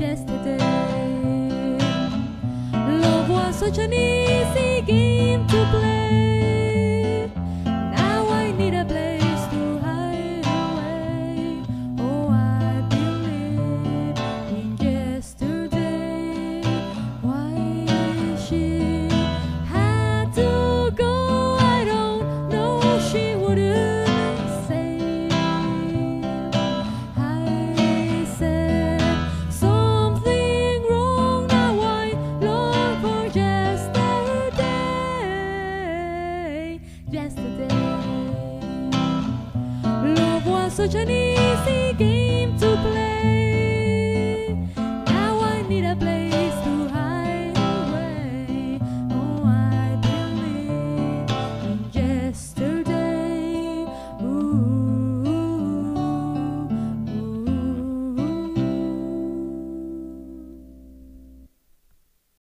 Yesterday. Love was such an easy game. yesterday. Love was such an easy